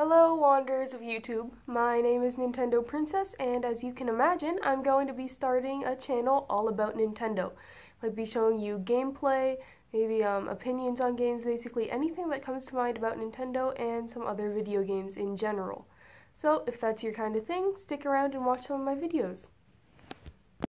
Hello, wanderers of YouTube. My name is Nintendo Princess, and as you can imagine, I'm going to be starting a channel all about Nintendo. I'll be showing you gameplay, maybe um, opinions on games, basically anything that comes to mind about Nintendo and some other video games in general. So, if that's your kind of thing, stick around and watch some of my videos.